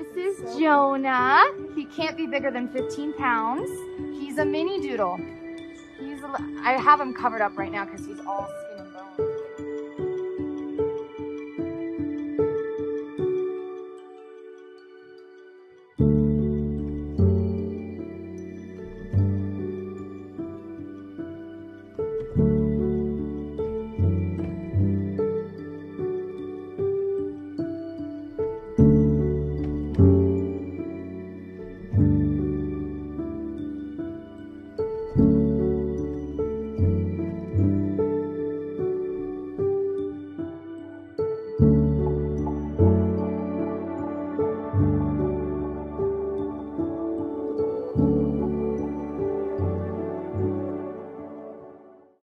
This is Jonah. He can't be bigger than 15 pounds. He's a mini doodle. He's a, I have him covered up right now because he's all skin and bones.